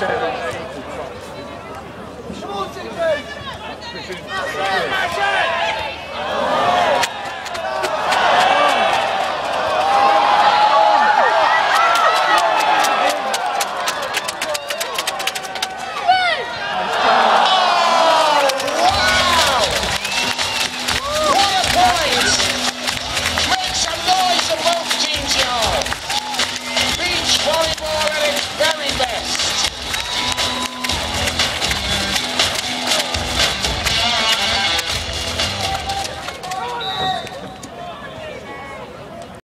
Schmutzig! Schmutzig!